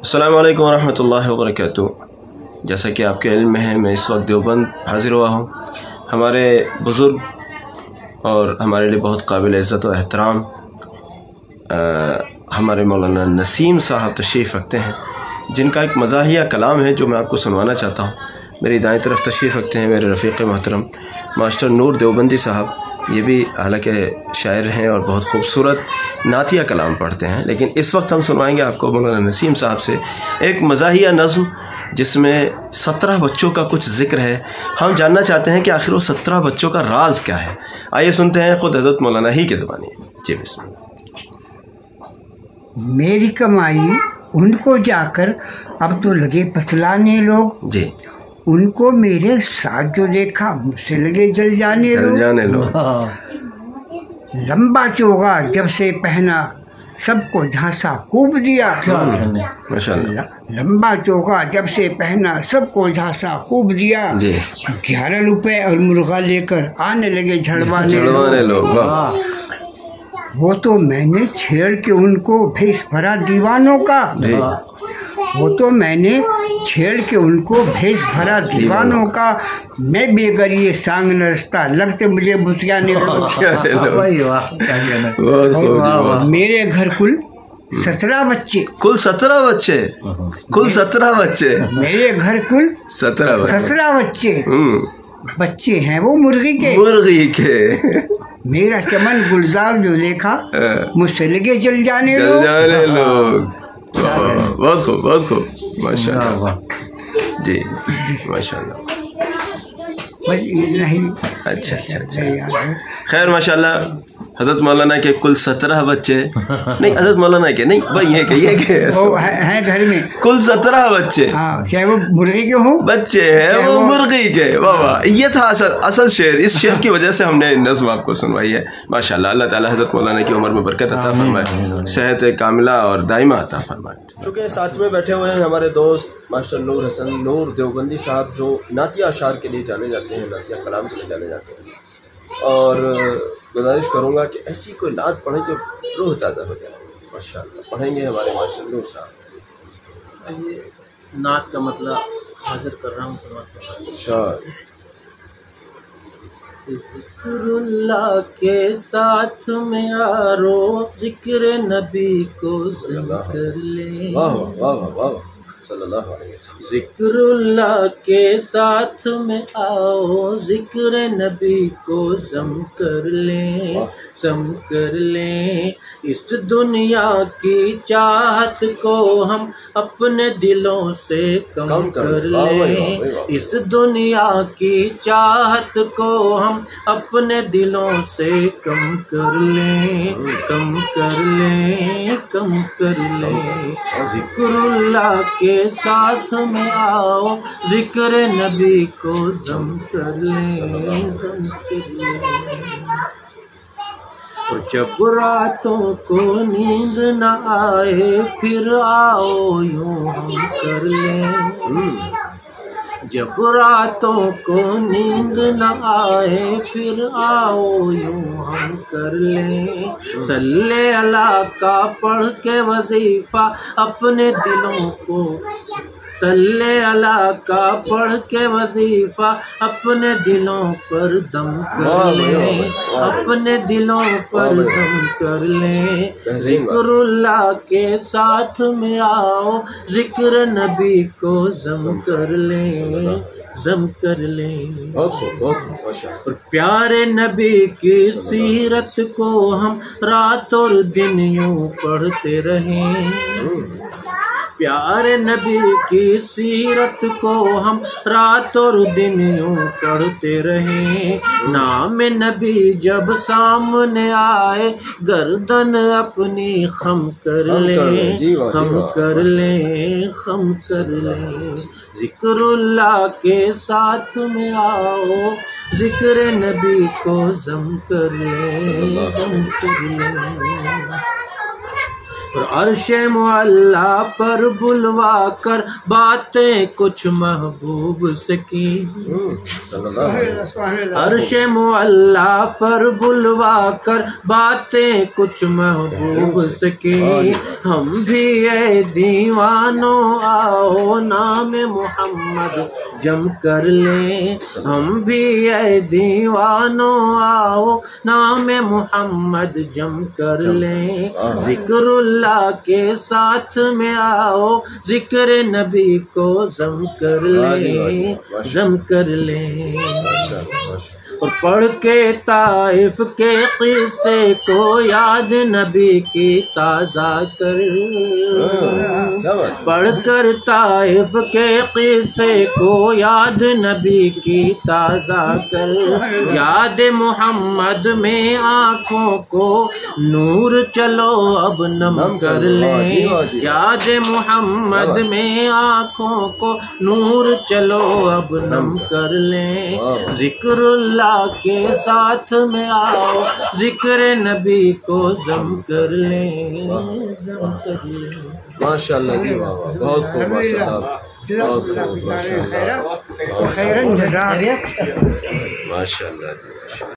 अल्लाम वरहमल वबरक जैसा कि आपके इल्म में है, मैं इस वक्त देवबंद हाज़िर हुआ हूँ। हमारे बुज़ुर्ग और हमारे लिए बहुत काबिल इज़्ज़त व एहतराम हमारे मौलाना नसीम साहब तशरीफ़ रखते हैं, जिनका एक मज़ाहिया कलाम है जो मैं आपको सुनवाना चाहता हूँ। मेरी दाएँ तरफ़ तशरीफ़ रखते हैं मेरे रफ़ीक़ मोहतरम। मास्टर नूर देवबंदी साहब ये भी हालाँकि शायर हैं और बहुत खूबसूरत नातिया कलाम पढ़ते हैं लेकिन इस वक्त हम सुनवाएँगे आपको मौलाना नसीम साहब से एक मज़ाहिया नज़म जिसमें सत्रह बच्चों का कुछ ज़िक्र है। हम जानना चाहते हैं कि आखिर वो सत्रह बच्चों का राज क्या है। आइए सुनते हैं ख़ुद हज़रत मौलाना ही के ज़बानी जी बिस्मिल्लाह। मेरी कमाई उनको जाकर अब तो लगे पतलाने लोग। जी। उनको मेरे साथ जो देखा मुझसे लगे जल जाने लोग जाने लो लंबा चोगा जब से पहना सबको झांसा खूब दिया। लंबा चोगा जब से पहना सबको झांसा खूब दिया। ग्यारह रुपए और मुर्गा लेकर आने लगे झड़वाने। लोग। वो तो मैंने छेड़ के उनको भेस भरा दीवानों का। वो तो मैंने छेड़ के उनको भेस भरा दीवानों का। मैं बेगर ये सांग न रस्ता लगते मुझे बहुत मेरे घर कुल सत्रह बच्चे। कुल सत्रह बच्चे? कुल सत्रह बच्चे? मेरे घर कुल सत्रह सत्रह बच्चे। हम्म। बच्चे हैं वो मुर्गी के। मुर्गी के। मेरा चमन गुलजार जो देखा हाँ। मुझसे लगे जल जाने चल लोग जाने लोग वाह, बहुत खूब बहुत खूब माशाल्लाह वाह जी माशाल्लाह बस इतना ही अच्छा अच्छा अच्छा मेरे याद है खैर माशाल्लाह हज़रत मौलाना के कुल सत्रह बच्चे। नहीं हज़रत मौलाना के नहीं भाई ये के ये के वो है, है घर में। कुल सत्रह बच्चे। हाँ चाहे वो मुर्गी के हों। बच्चे हैं वो मुर्गी के वाह वाह ये था असल असल शेर। इस शेर की वजह से हमने नज्म आपको सुनवाई है। माशाल्लाह अल्लाह ताला हज़रत मौलाना की उम्र में बरकत अता फरमाए। सेहत कामिला और दायमा अता फरमाए। चूँकि साथ में बैठे हुए हैं हमारे दोस्त मास्टर नूर हसन नूर देवबंदी साहब जो नातिया अशार के लिए जाने जाते हैं नातिया कलाम के लिए जाने जाते हैं। और गुजारिश करूँगा कि ऐसी कोई नात पढ़ें जो रूह ताज़ा हो जाए। माशाल्लाह पढ़ेंगे हमारे मास्टर नूर साहब ये नात का मतलब हाजिर कर रहा हूँ समाज के साथ में यारो ज़िक्र नबी को जिन कर ले। वाह वाह वाह वाह। सल्लल्लाहु अलैहि वसल्लम। जिक्रुल्लाह के साथ में आओ ज़िक्र नबी को जम कर ले जम कर ले। इस दुनिया की चाहत को हम अपने दिलों से कम, कम कर। कर ले। इस दुनिया की चाहत को हम अपने दिलों से कम कर ले कम कर ले कम कर ले। जिक्रुल्लाह के साथ में आओ। ज़िक्र नबी को जम कर ले और जब रातों को नींद न आए, फिर आओ यूँ हम कर ले। जब रातों को नींद न आए, फिर आओ यूँ हम कर लें। सल्ले अला का पढ़ के वजीफा अपने दिलों को सल्ले अला का पढ़ के वजीफा अपने दिलों पर दम कर ले। अपने दिलों पर दम कर ले। जिक्रुल्लाह के साथ में आओ ज़िक्र नबी को जम कर। ले। जम कर ले। और प्यारे नबी की सीरत को हम रात और दिन यूँ पढ़ते रहें। प्यारे नबी की सीरत को हम रात और दिन यूँ पढ़ते रहें। नाम नबी जब सामने आए गर्दन अपनी खम कर ले खम कर ले खम कर ले। जिक्रुल्लाह के साथ में आओ ज़िक्र नबी को जम कर ले जम कर ले। अर्श मुअल्ला पर बुलवा कर बातें कुछ महबूब से की। अर्श मुअल्ला पर बुलवा कर बातें कुछ महबूब से। की। हम भी ये दीवानों आओ नाम मोहम्मद जम कर ले। हम भी ये दीवानों आओ नाम मोहम्मद जम कर ले। जिक्रुल्लाह के साथ में आओ। ज़िक्र नबी को जम कर ले जम कर ले। और पढ़ के ताइफ के किस्से को याद नबी की ताज़ा कर। पढ़ कर ताइफ के किस्से को याद नबी की ताज़ा कर। याद मोहम्मद में आँखों को नूर चलो अब नम कर ले। याद मोहम्मद में आँखों को नूर चलो अब नम कर। ले। जिक्रुल्लाह के साथ में आओ ज़िक्र नबी को जम कर ले जम कर ले माशाल्लाह जी वाह वाह बहुत खूब साहब बहुत खूब माशाल्लाह माशाल्लाह जी माशाल्लाह